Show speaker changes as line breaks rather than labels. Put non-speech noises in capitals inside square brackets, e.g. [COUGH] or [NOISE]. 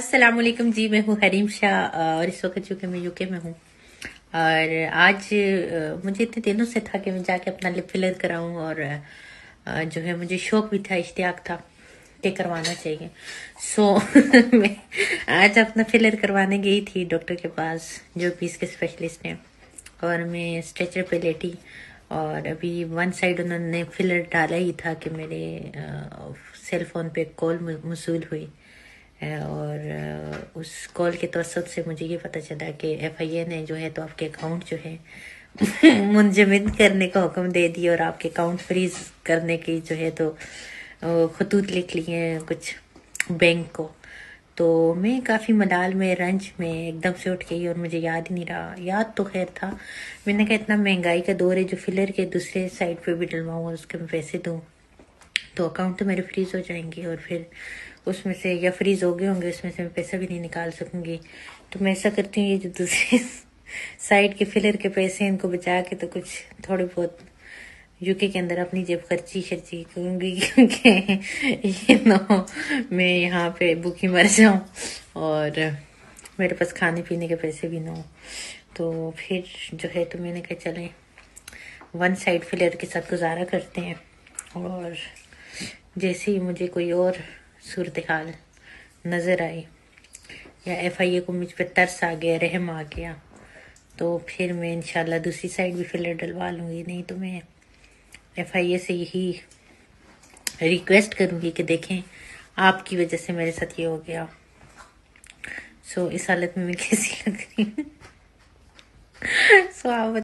वालेकुम जी मैं हूँ हरीम शाह और इस वक्त चूँकि मैं यूके में हूँ और आज मुझे इतने दिनों से था कि मैं जाके अपना लिप फिलर कराऊँ और जो है मुझे शौक भी था इश्तियाक था कि करवाना चाहिए। सो so, [LAUGHS] मैं आज अपना फिलर करवाने गई थी डॉक्टर के पास जो पीस के स्पेशलिस्ट हैं और मैं स्ट्रेचर पे लेटी और अभी वन साइड उन्होंने फिलर डाला ही था कि मेरे सेल फ़ोन पे कॉल मसूल हुई। और उस कॉल के तवसत से मुझे ये पता चला कि एफ़ आई ए ने जो है तो आपके अकाउंट जो है [LAUGHS] मुंजमद करने का हुक्म दे दिया और आपके अकाउंट फ्रीज करने की जो है तो खतूत लिख लिए हैं कुछ बैंक को। तो मैं काफ़ी मलाल में, रंज में एकदम से उठ गई और मुझे याद ही नहीं रहा। याद तो खैर था। मैंने कहा, इतना महँगाई का दौर है, जो फिलर के दूसरे साइड पे भी डलवाऊँ और उसके मैं पैसे दूँ। तो अकाउंट तो मेरे फ्रीज हो जाएँगे और फिर उसमें से या फ्रीज हो गए होंगे, उसमें से मैं पैसा भी नहीं निकाल सकूँगी। तो मैं ऐसा करती हूँ, ये जो दूसरे [LAUGHS] साइड के फिलर के पैसे इनको बचा के तो कुछ थोड़े बहुत यूके के अंदर अपनी जेब खर्ची खर्ची करूँगी, क्योंकि ये नो, मैं यहाँ पे भूखी मर जाऊँ और मेरे पास खाने पीने के पैसे भी ना हो। तो फिर जो है तो मैंने कहा चलें वन साइड फिलर के साथ गुजारा करते हैं और जैसे ही मुझे कोई और सूरत हाल नज़र आई या एफ़ आई ए को मुझ पर तरस आ गया रहम आ गया तो फिर मैं इंशाल्लाह दूसरी साइड भी फिलर डलवा लूँगी। नहीं तो मैं एफ़ आई ए से यही रिक्वेस्ट करूँगी कि देखें आपकी वजह से मेरे साथ ये हो गया। सो so, इस हालत में मैं कैसी लग रही हूँ? सो [LAUGHS] so, आप